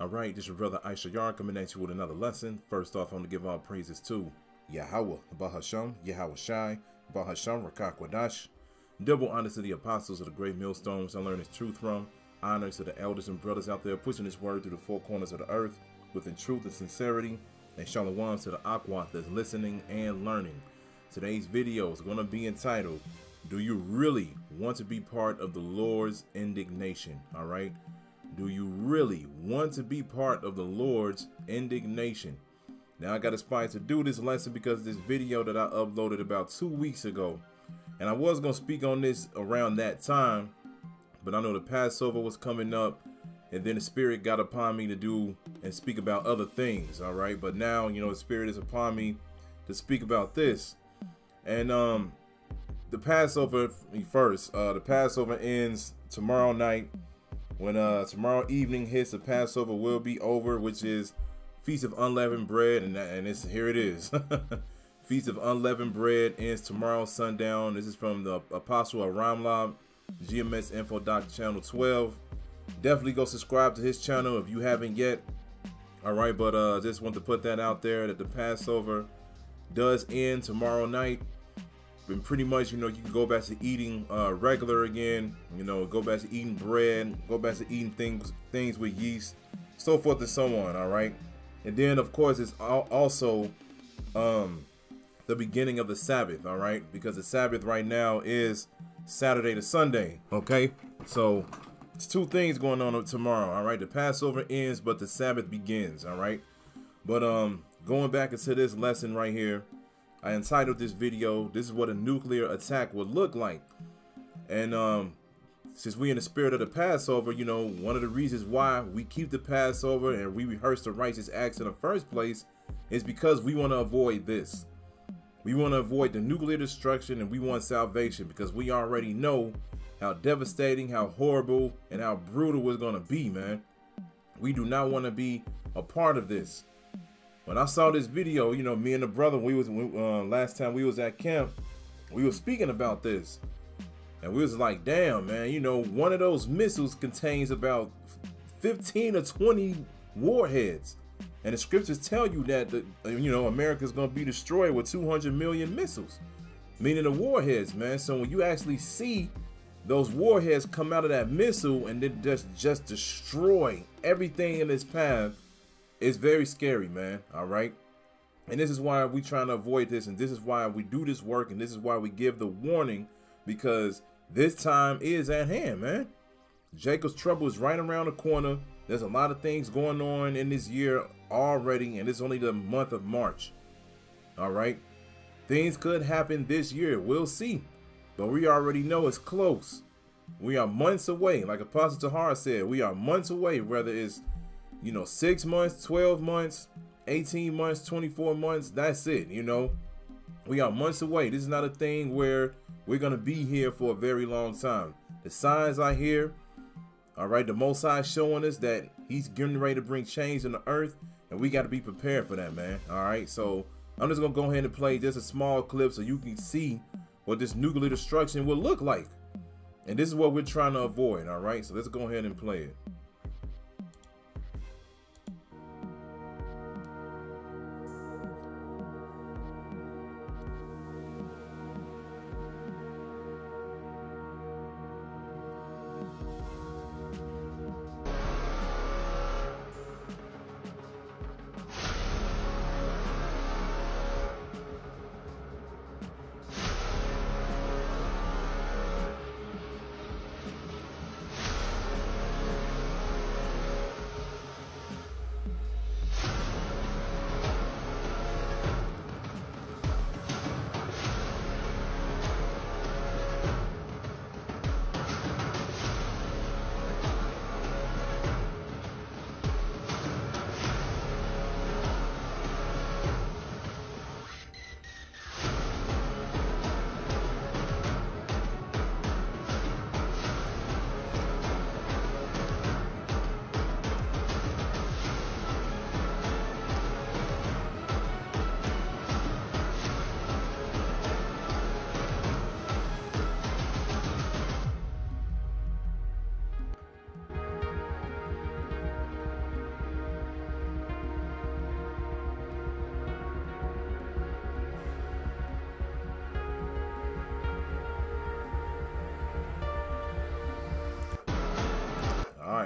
All right, this is brother Ishayar coming at you with another lesson. First off, I want to give all praises to Yahweh, Bahasham, Yahweh Shai, Bahasham, Rakak Wadash. Double honor to the apostles of the great millstones I learned his truth from. Honor to the elders and brothers out there pushing this word through the four corners of the earth within truth and sincerity. And shalom to the aqua that's listening and learning. Today's video is going to be entitled, Do You Really Want to Be Part of the Lord's Indignation? All right. Do you really want to be part of the Lord's indignation? Now I got inspired to do this lesson because this video that I uploaded about two weeks ago. And I was going to speak on this around that time, but I know the Passover was coming up and then the spirit got upon me to do and speak about other things. All right. But now, you know, the spirit is upon me to speak about this. And, um, the Passover first, uh, the Passover ends tomorrow night when uh tomorrow evening hits, the Passover will be over, which is Feast of Unleavened Bread, and and it's here it is. Feast of Unleavened Bread ends tomorrow sundown. This is from the Apostle Arayamlab, GMS Info Doctor Channel 12. Definitely go subscribe to his channel if you haven't yet. All right, but uh, just want to put that out there that the Passover does end tomorrow night been pretty much, you know, you can go back to eating uh, regular again, you know, go back to eating bread, go back to eating things things with yeast, so forth and so on, all right? And then, of course, it's also um, the beginning of the Sabbath, all right? Because the Sabbath right now is Saturday to Sunday, okay? So it's two things going on tomorrow, all right? The Passover ends, but the Sabbath begins, all right? But um, going back into this lesson right here, I entitled this video, this is what a nuclear attack would look like. And um, since we in the spirit of the Passover, you know, one of the reasons why we keep the Passover and we rehearse the righteous acts in the first place is because we want to avoid this. We want to avoid the nuclear destruction and we want salvation because we already know how devastating, how horrible, and how brutal it's going to be, man. We do not want to be a part of this when I saw this video, you know, me and the brother, we was uh, last time we was at camp, we were speaking about this, and we was like, damn, man, you know, one of those missiles contains about 15 or 20 warheads. And the scriptures tell you that, the, you know, America's to be destroyed with 200 million missiles, meaning the warheads, man. So when you actually see those warheads come out of that missile and then just, just destroy everything in its path, it's very scary, man. All right. And this is why we trying to avoid this. And this is why we do this work. And this is why we give the warning because this time is at hand, man. Jacob's trouble is right around the corner. There's a lot of things going on in this year already. And it's only the month of March. All right. Things could happen this year. We'll see. But we already know it's close. We are months away. Like Apostle Tahar said, we are months away, whether it's you know, six months, 12 months, 18 months, 24 months. That's it. You know, we are months away. This is not a thing where we're going to be here for a very long time. The signs are here. All right. The Most High showing us that he's getting ready to bring change in the earth. And we got to be prepared for that, man. All right. So I'm just going to go ahead and play just a small clip so you can see what this nuclear destruction will look like. And this is what we're trying to avoid. All right. So let's go ahead and play it.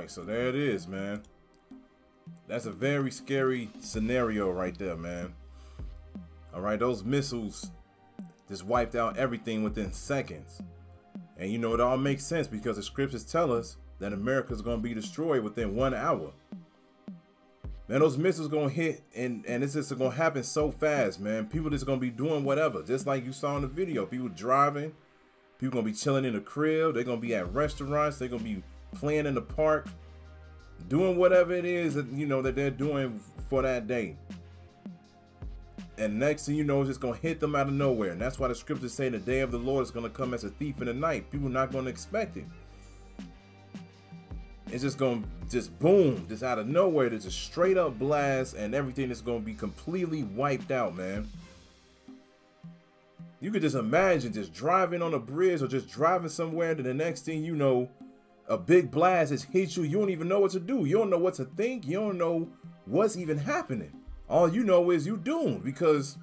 Right, so there it is, man. That's a very scary scenario right there, man. All right, those missiles just wiped out everything within seconds. And you know, it all makes sense because the scriptures tell us that America is going to be destroyed within one hour. Man, those missiles going to hit and, and it's just going to happen so fast, man. People just going to be doing whatever. Just like you saw in the video. People driving. People going to be chilling in the crib. They're going to be at restaurants. They're going to be playing in the park. Doing whatever it is that, you know, that they're doing for that day. And next thing you know, it's just to hit them out of nowhere. And that's why the scriptures say the day of the Lord is to come as a thief in the night. People not to expect it. It's just to just boom, just out of nowhere. There's a straight up blast and everything is to be completely wiped out, man. You could just imagine just driving on a bridge or just driving somewhere and the next thing you know, a big blast has hit you. You don't even know what to do. You don't know what to think. You don't know what's even happening. All you know is you doomed because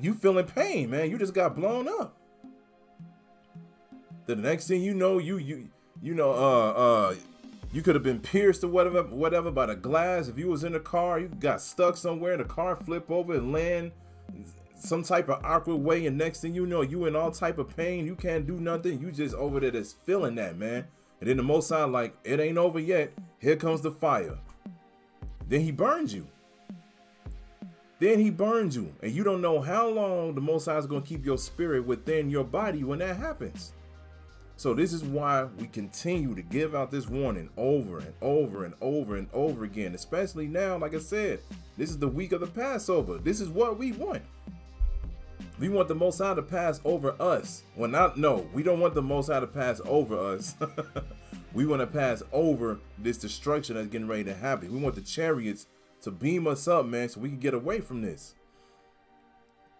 you feeling pain, man. You just got blown up. The next thing you know, you you you know, uh uh you could have been pierced or whatever whatever by the glass. If you was in a car, you got stuck somewhere, the car flip over and land some type of awkward way, and next thing you know, you in all type of pain. You can't do nothing. You just over there just feeling that, man. And then the most sound like it ain't over yet. Here comes the fire. Then he burns you. Then he burns you, and you don't know how long the Most is going to keep your spirit within your body when that happens. So this is why we continue to give out this warning over and over and over and over again, especially now, like I said, this is the week of the Passover. This is what we want. We want the Most High to pass over us. Well, not, no, we don't want the Most High to pass over us. we want to pass over this destruction that's getting ready to happen. We want the chariots to beam us up, man, so we can get away from this.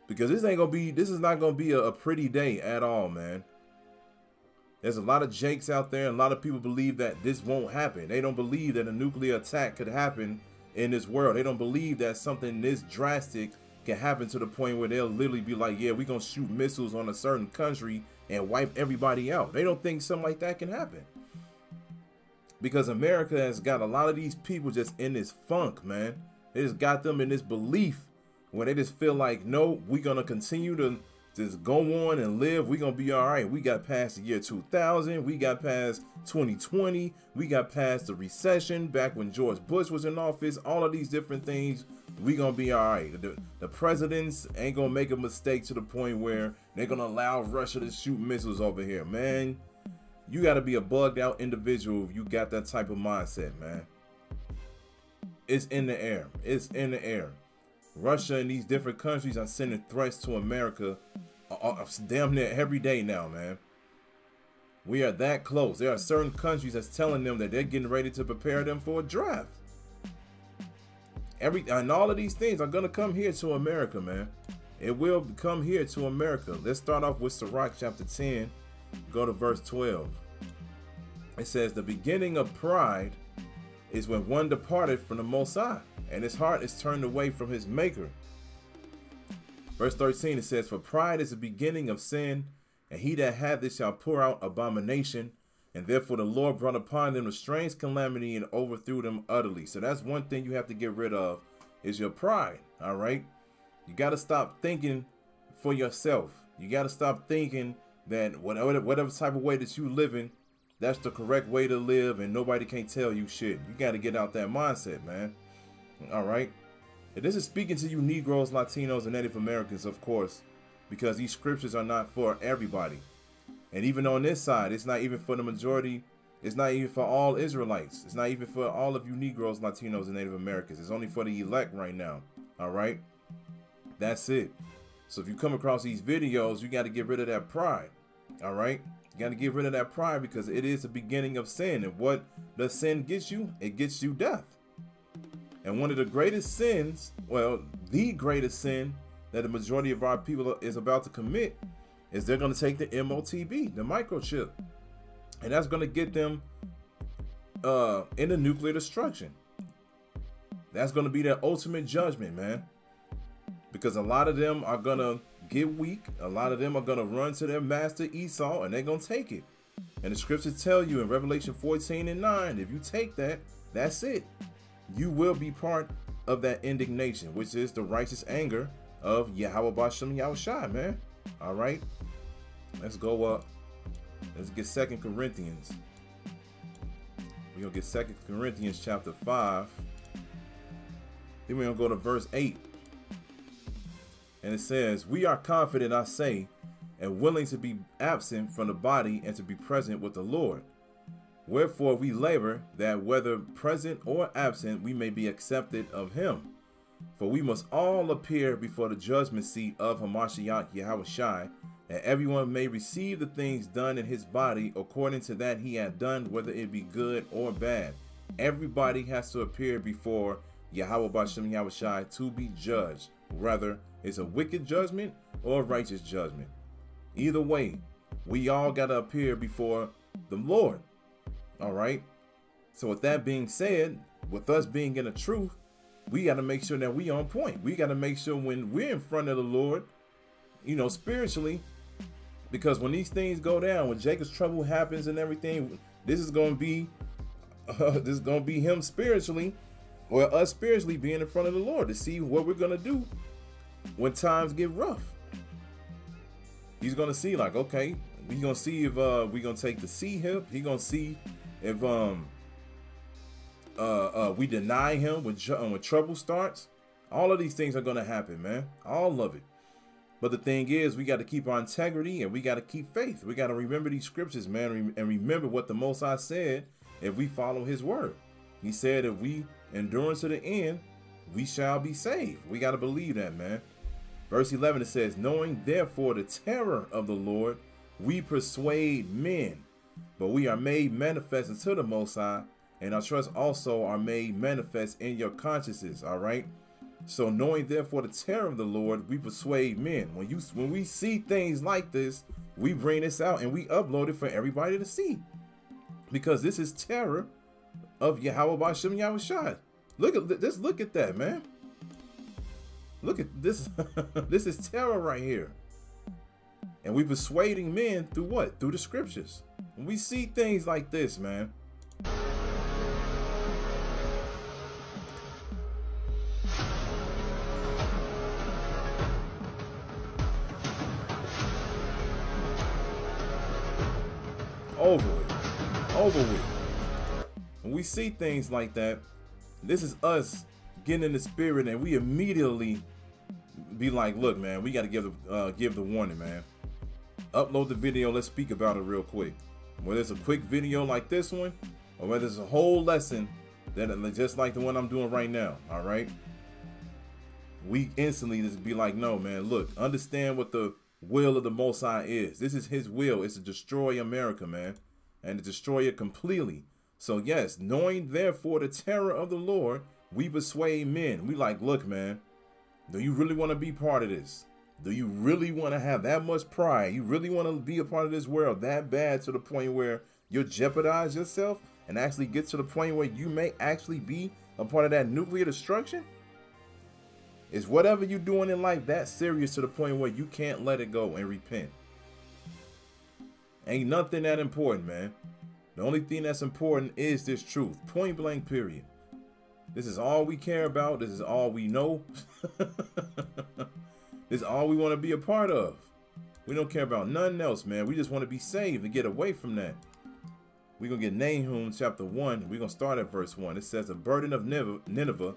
Because this ain't gonna be, this is not gonna be a, a pretty day at all, man. There's a lot of jakes out there, and a lot of people believe that this won't happen. They don't believe that a nuclear attack could happen in this world. They don't believe that something this drastic can happen to the point where they'll literally be like, yeah, we're gonna shoot missiles on a certain country and wipe everybody out. They don't think something like that can happen because America has got a lot of these people just in this funk, man. They just got them in this belief where they just feel like, no, we're gonna continue to just go on and live. We're gonna be all right. We got past the year 2000. We got past 2020. We got past the recession back when George Bush was in office. All of these different things. We gonna be all right. The, the presidents ain't gonna make a mistake to the point where they're gonna allow Russia to shoot missiles over here, man you got to be a bugged out individual if you got that type of mindset, man. It's in the air. It's in the air. Russia and these different countries are sending threats to America uh, uh, damn near every day now, man. We are that close. There are certain countries that's telling them that they're getting ready to prepare them for a draft. Every and all of these things are gonna come here to America, man. It will come here to America. Let's start off with Sirach chapter 10. Go to verse 12. It says, The beginning of pride is when one departed from the Most High, and his heart is turned away from his Maker. Verse 13 it says, For pride is the beginning of sin, and he that hath it shall pour out abomination. And therefore the Lord brought upon them a strange calamity and overthrew them utterly. So that's one thing you have to get rid of is your pride. All right. You got to stop thinking for yourself. You got to stop thinking that whatever whatever type of way that you living that's the correct way to live and nobody can tell you shit. You got to get out that mindset, man. All right. And this is speaking to you Negroes, Latinos, and Native Americans, of course, because these scriptures are not for everybody. And even on this side, it's not even for the majority. It's not even for all Israelites. It's not even for all of you Negroes, Latinos, and Native Americans. It's only for the elect right now. All right. That's it. So if you come across these videos, you got to get rid of that pride. All right. You got to get rid of that pride because it is the beginning of sin. And what does sin get you? It gets you death. And one of the greatest sins, well, the greatest sin that the majority of our people is about to commit is they're going to take the MOTB, the microchip. And that's going to get them uh, into nuclear destruction. That's going to be their ultimate judgment, man. Because a lot of them are going to get weak. A lot of them are going to run to their master Esau and they're going to take it. And the scriptures tell you in Revelation 14 and 9, if you take that, that's it. You will be part of that indignation, which is the righteous anger of Yahweh Bashem Yahushai, man. All right. Let's go up. Let's get Second Corinthians. We're gonna get Second Corinthians chapter 5. Then we're gonna go to verse 8. And it says, We are confident, I say, and willing to be absent from the body and to be present with the Lord. Wherefore we labor that whether present or absent we may be accepted of him. For we must all appear before the judgment seat of Hamashiach Yahushai, and everyone may receive the things done in his body according to that he had done, whether it be good or bad. Everybody has to appear before Yahweh Bashem Yahushai to be judged, whether it's a wicked judgment or a righteous judgment. Either way, we all got to appear before the Lord. All right. So with that being said, with us being in the truth, we got to make sure that we on point. We got to make sure when we're in front of the Lord, you know, spiritually, because when these things go down, when Jacob's trouble happens and everything, this is going to be, uh, this is going to be him spiritually, or us spiritually being in front of the Lord to see what we're going to do when times get rough. He's going to see like, okay, we going to see if uh, we going to take the C hip. He going to see if um uh, uh we deny him when uh, when trouble starts. All of these things are going to happen, man. All of it. But the thing is, we got to keep our integrity and we got to keep faith. We got to remember these scriptures, man, and remember what the Most High said if we follow His word. He said, if we endure to the end, we shall be saved. We got to believe that, man. Verse 11 it says, Knowing therefore the terror of the Lord, we persuade men, but we are made manifest unto the Most High, and our trust also are made manifest in your consciences. All right. So knowing therefore the terror of the Lord, we persuade men. When you when we see things like this, we bring this out and we upload it for everybody to see. Because this is terror of Yahweh Bashem Yahushai. Look at this, look at that, man. Look at this. this is terror right here. And we persuading men through what? Through the scriptures. When we see things like this, man. Over with. Over with. When we see things like that, this is us getting in the spirit and we immediately be like, look, man, we got to give the uh, give the warning, man. Upload the video. Let's speak about it real quick. Whether it's a quick video like this one, or whether it's a whole lesson that just like the one I'm doing right now. All right. We instantly just be like, no, man. Look, understand what the will of the Most High is. This is His will. It's to destroy America, man, and to destroy it completely. So yes, knowing therefore the terror of the Lord, we persuade men. We like, look, man do you really want to be part of this? Do you really want to have that much pride? You really want to be a part of this world that bad to the point where you'll jeopardize yourself and actually get to the point where you may actually be a part of that nuclear destruction? Is whatever you're doing in life that serious to the point where you can't let it go and repent? Ain't nothing that important, man. The only thing that's important is this truth. Point blank, period. This is all we care about. This is all we know. this is all we want to be a part of. We don't care about nothing else, man. We just want to be saved and get away from that. We're going to get Nahum chapter 1. We're going to start at verse 1. It says, The burden of Nineveh,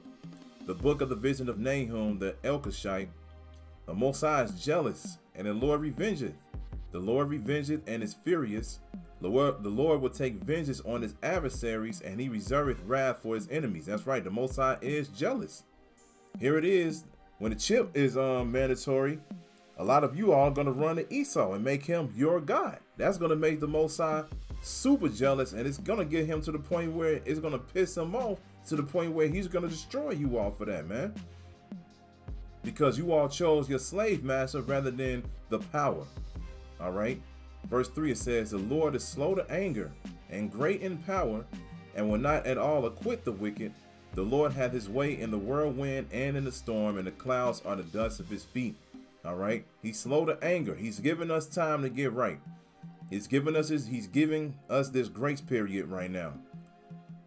the book of the vision of Nahum, the Elkoshite. The Most High is jealous, and the Lord revengeth. The Lord revengeth and is furious. The Lord, the Lord will take vengeance on his adversaries, and he reserveth wrath for his enemies. That's right. The Most High is jealous. Here it is. When the chip is um, mandatory, a lot of you all going to run to Esau and make him your God. That's going to make the Most High super jealous, and it's going to get him to the point where it's going to piss him off to the point where he's going to destroy you all for that, man. Because you all chose your slave master rather than the power. All right. Verse 3 it says, The Lord is slow to anger and great in power, and will not at all acquit the wicked. The Lord hath his way in the whirlwind and in the storm, and the clouds are the dust of his feet. All right. He's slow to anger. He's giving us time to get right. He's giving us his, he's giving us this grace period right now.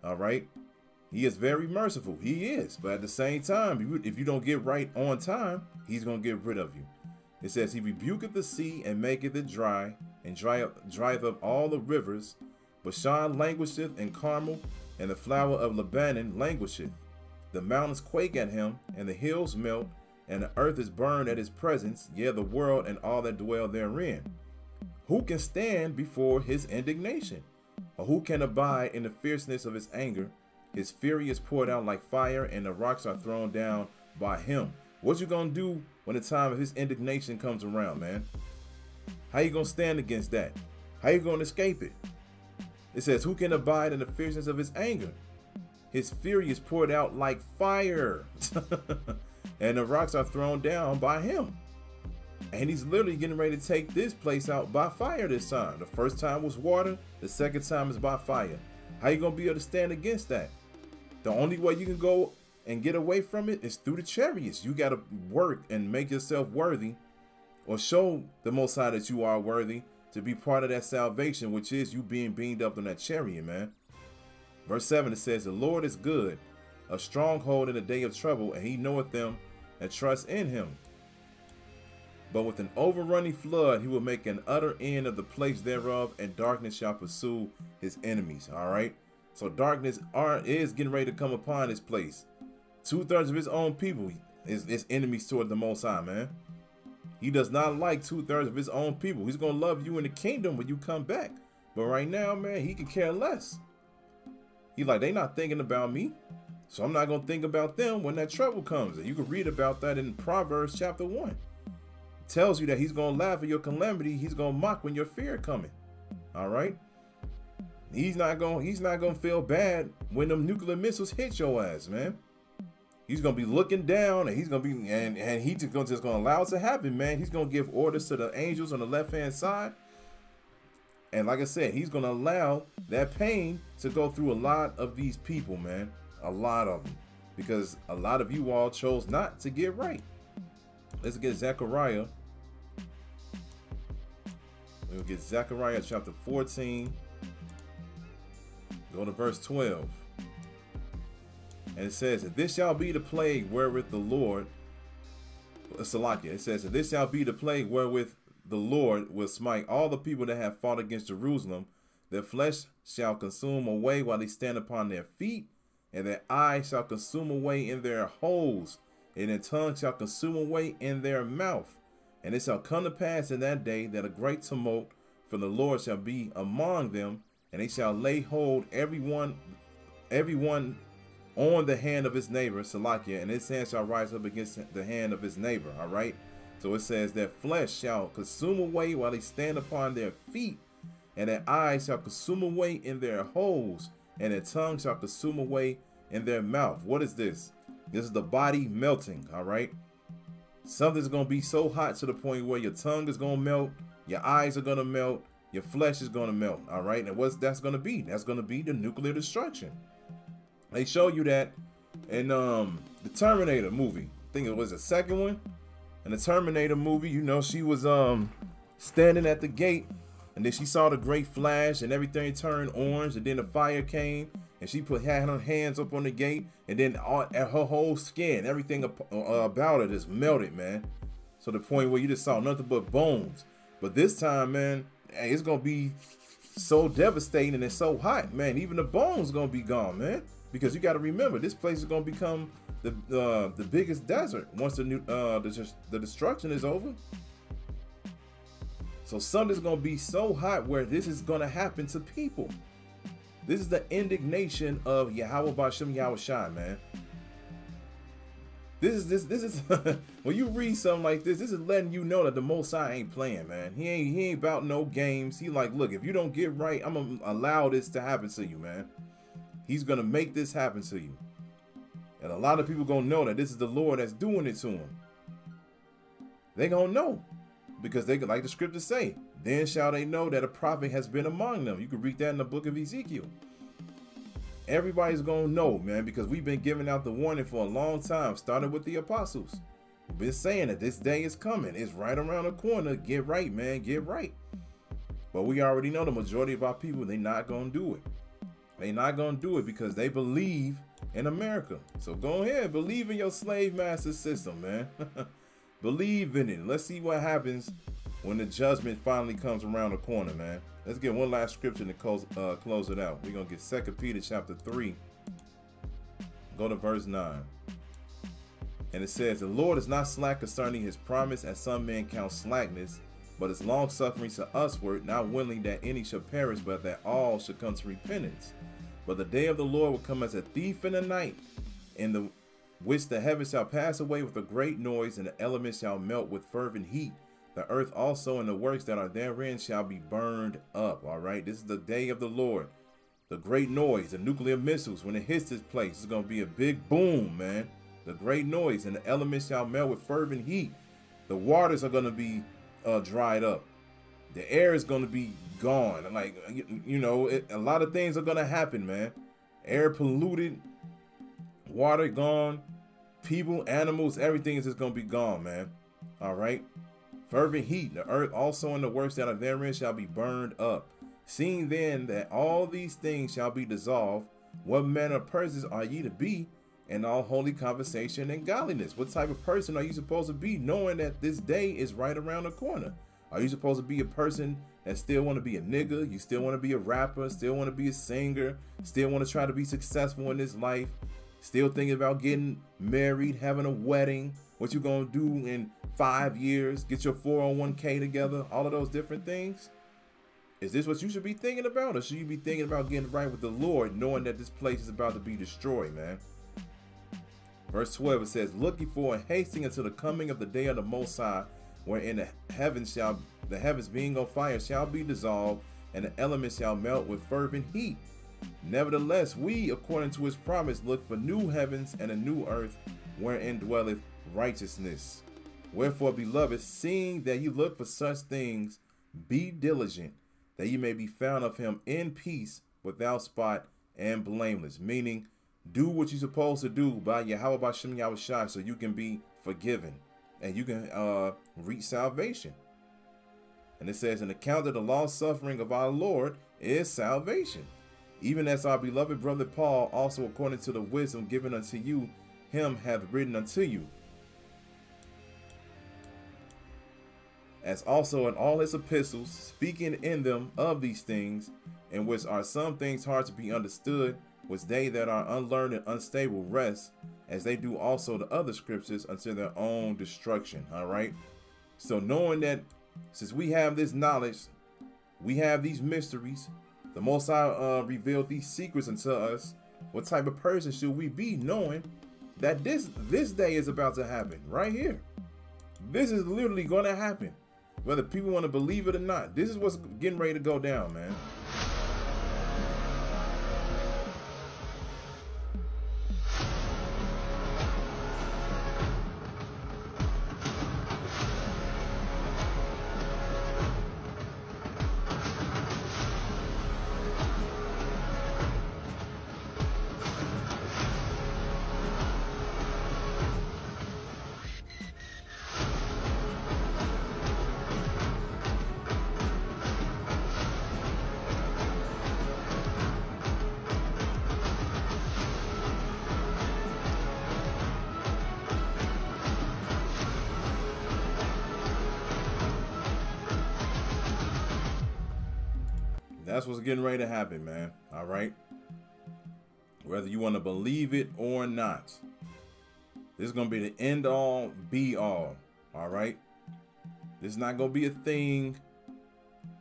All right. He is very merciful. He is. But at the same time, if you don't get right on time, he's going to get rid of you. It says, He rebuketh the sea and maketh it dry, and dry up, up all the rivers. Bashan languisheth, and Carmel, and the flower of Lebanon languisheth. The mountains quake at him, and the hills melt, and the earth is burned at his presence, yea, the world and all that dwell therein. Who can stand before his indignation? Or who can abide in the fierceness of his anger? His fury is poured out like fire, and the rocks are thrown down by him. What you gonna do when the time of his indignation comes around, man? How you gonna stand against that? How you gonna escape it? It says, Who can abide in the fierceness of his anger? His fury is poured out like fire, and the rocks are thrown down by him. And he's literally getting ready to take this place out by fire this time. The first time was water, the second time is by fire. How you gonna be able to stand against that? The only way you can go and get away from it is through the chariots. You gotta work and make yourself worthy or show the most high that you are worthy to be part of that salvation, which is you being beamed up on that chariot, man. Verse 7 it says, The Lord is good, a stronghold in the day of trouble, and he knoweth them that trust in him. But with an overrunning flood, he will make an utter end of the place thereof, and darkness shall pursue his enemies. All right. So darkness are is getting ready to come upon this place. Two thirds of his own people is, is enemies toward the Most High, man. He does not like two thirds of his own people. He's gonna love you in the kingdom when you come back. But right now, man, he can care less. He like they not thinking about me, so I'm not gonna think about them when that trouble comes. And you can read about that in Proverbs chapter one tells you that he's going to laugh at your calamity. He's going to mock when your fear coming. All right. He's not gonna. He's not going to feel bad when them nuclear missiles hit your ass, man. He's gonna be looking down, and he's gonna be, and and he's just just gonna allow it to happen, man. He's gonna give orders to the angels on the left hand side, and like I said, he's gonna allow that pain to go through a lot of these people, man. A lot of them, because a lot of you all chose not to get right. Let's get Zechariah We'll get Zechariah chapter 14. Go to verse 12. And it says, This shall be the plague wherewith the Lord, Salakia, it says, This shall be the plague wherewith the Lord will smite all the people that have fought against Jerusalem. Their flesh shall consume away while they stand upon their feet, and their eyes shall consume away in their holes, and their tongue shall consume away in their mouth. And it shall come to pass in that day that a great tumult from the Lord shall be among them, and they shall lay hold every one, every one on the hand of his neighbor, Salakia, and his hand shall rise up against the hand of his neighbor. All right. So it says that flesh shall consume away while they stand upon their feet, and their eyes shall consume away in their holes, and their tongue shall consume away in their mouth. What is this? This is the body melting. All right. Something's going to be so hot to the point where your tongue is going to melt, your eyes are going to melt, your flesh is going to melt. All right. And what's that's going to be? That's going to be the nuclear destruction. They show you that in um the Terminator movie. I think it was the second one. In the Terminator movie, you know, she was um standing at the gate and then she saw the great flash and everything turned orange and then the fire came and she put had her hands up on the gate, and then all, her whole skin, everything uh, about it just melted, man. So the point where you just saw nothing but bones. But this time, man, it's gonna be so devastating and so hot, man. Even the bones gonna be gone, man. Because you got to remember, this place is gonna become the uh, the biggest desert once the new uh, the, the destruction is over. So something's gonna be so hot where this is gonna happen to people. This is the indignation of Yahweh Bashem Yahweh man. This is this this is when you read something like this, this is letting you know that the Most High ain't playing, man. He ain't he ain't about no games. He like, look, if you don't get right, I'm gonna allow this to happen to you, man. He's gonna make this happen to you. And a lot of people gonna know that this is the Lord that's doing it to him. They gonna know. Because they like the scriptures say, then shall they know that a prophet has been among them. You can read that in the book of Ezekiel. Everybody's going to know, man, because we've been giving out the warning for a long time, starting with the apostles. We've been saying that this day is coming. It's right around the corner. Get right, man. Get right. But we already know the majority of our people, they're not gonna do it. They're not gonna do it because they believe in America. So go ahead, believe in your slave master system, man. believe in it. Let's see what happens when the judgment finally comes around the corner, man. Let's get one last scripture to close uh, close it out. We're gonna get Second Peter chapter three. Go to verse nine. And it says, The Lord is not slack concerning his promise, as some men count slackness, but is long suffering to usward, not willing that any should perish, but that all should come to repentance. But the day of the Lord will come as a thief in the night, in the which the heavens shall pass away with a great noise, and the elements shall melt with fervent heat. The earth also and the works that are therein shall be burned up. All right, this is the day of the Lord. The great noise, the nuclear missiles, when it hits this place, it's going to be a big boom, man. The great noise, and the elements shall melt with fervent heat. The waters are going to be uh, dried up. The air is going to be gone. Like, you know, it, a lot of things are going to happen, man. Air polluted, water gone, people, animals, everything is just going to be gone, man. All right. Fervent heat, the earth also and the works that are therein shall be burned up. Seeing then that all these things shall be dissolved, what manner of persons are ye to be in all holy conversation and godliness? What type of person are you supposed to be knowing that this day is right around the corner? Are you supposed to be a person that still want to be a nigga? You still want to be a rapper? Still want to be a singer? Still want to try to be successful in this life? Still thinking about getting married, having a wedding? What you gonna do in five years? Get your 401k together? All of those different things? Is this what you should be thinking about? Or should you be thinking about getting right with the Lord, knowing that this place is about to be destroyed, man? Verse 12 it says, Looking for and hasting until the coming of the day of the Most High, wherein the heavens shall the heavens being on fire shall be dissolved, and the elements shall melt with fervent heat. Nevertheless, we, according to his promise, look for new heavens and a new earth, wherein dwelleth righteousness. Wherefore, beloved, seeing that you look for such things, be diligent, that you may be found of him in peace, without spot and blameless. Meaning, do what you're supposed to do by Yahweh Bashem Yahushai so you can be forgiven and you can uh, reach salvation. And it says, an account of the long suffering of our Lord is salvation. Even as our beloved brother Paul, also according to the wisdom given unto you, him hath written unto you. As also in all his epistles, speaking in them of these things, in which are some things hard to be understood, which they that are unlearned and unstable rest, as they do also the other scriptures unto their own destruction. All right. So knowing that since we have this knowledge, we have these mysteries, the Most High uh, revealed these secrets unto us. What type of person should we be knowing that this this day is about to happen right here? This is literally going to happen, whether people want to believe it or not. This is what's getting ready to go down, man. That's what's getting ready to happen, man. All right. Whether you want to believe it or not, this is going to be the end all be all. All right. This is not going to be a thing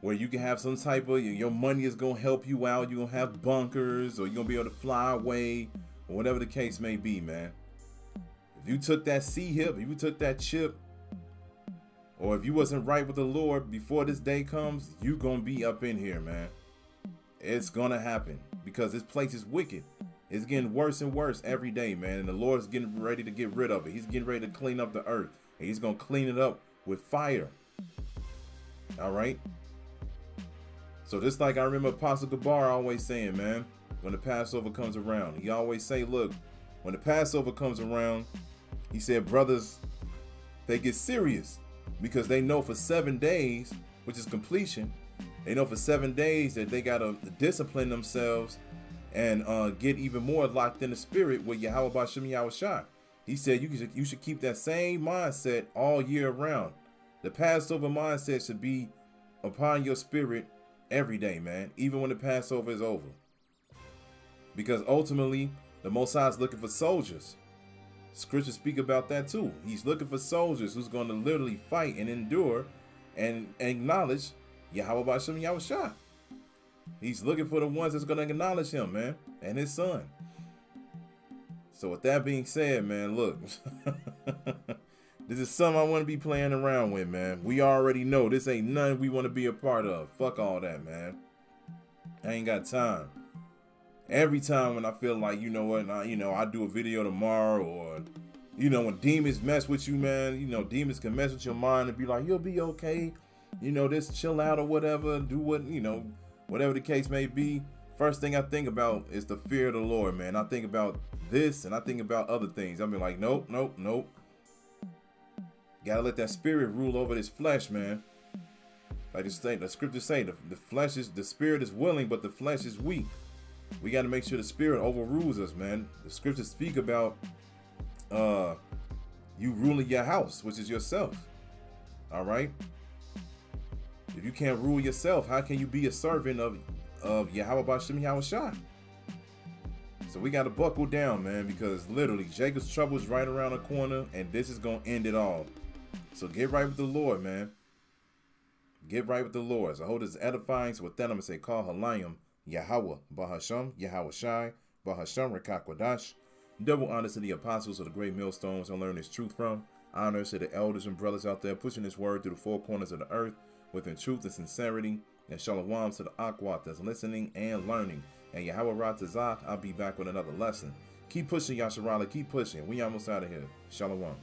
where you can have some type of your money is going to help you out. You're going to have bunkers or you're going to be able to fly away or whatever the case may be, man. If you took that C hip, if you took that chip, or if you wasn't right with the Lord before this day comes, you to be up in here, man. It's gonna happen because this place is wicked. It's getting worse and worse every day, man. And the Lord's getting ready to get rid of it. He's getting ready to clean up the earth. And he's gonna clean it up with fire. All right. So just like I remember Apostle Gabar always saying, man, when the Passover comes around, he always say, look, when the Passover comes around, he said, brothers, they get serious because they know for seven days, which is completion, They know for seven days that they gotta discipline themselves and uh, get even more locked in the spirit with Yahweh Bashem Yahweh He said you should, you should keep that same mindset all year round. The Passover mindset should be upon your spirit every day, man, even when the Passover is over. Because ultimately, the Most High is looking for soldiers. Scriptures speak about that too. He's looking for soldiers who's going to literally fight and endure and acknowledge Yahweh Bashem He's looking for the ones that's going to acknowledge him, man, and his son. So with that being said, man, look. this is something I want to be playing around with, man. We already know this ain't nothing we want to be a part of. Fuck all that, man. I ain't got time every time when I feel like you know what, I, you know, I do a video tomorrow or you know when demons mess with you, man, you know demons can mess with your mind and be like you'll be okay, you know, just chill out or whatever, do what you know, whatever the case may be. First thing I think about is the fear of the Lord, man. I think about this and I think about other things. I mean, like, nope, nope, nope. Gotta let that spirit rule over this flesh, man. Like the, state, the scriptures say, the, the flesh is the spirit is willing, but the flesh is weak we got to make sure the spirit overrules us, man. The scriptures speak about uh you ruling your house, which is yourself. All right. You can't rule yourself, how can you be a servant of of Yahweh Bashem Yahweh Shah? So we got to buckle down, man, because literally Jacob's trouble is right around the corner, and this is gonna end it all. So get right with the Lord, man. Get right with the Lord. So I hope this edifying. So with that, I'm gonna say, call Halayim. Yahweh, Bahasham, Yahweh Shai, Bahasham, Rekakwadash. Double honors to the apostles of the great millstones I learned this truth from. Honors to the elders and brothers out there pushing this word through the four corners of the earth within truth and sincerity. And shalom to the Akwat that's listening and learning. And Yahweh Ratazak, I'll be back with another lesson. Keep pushing, Yasharahla. Keep pushing. We almost out of here. Shalom.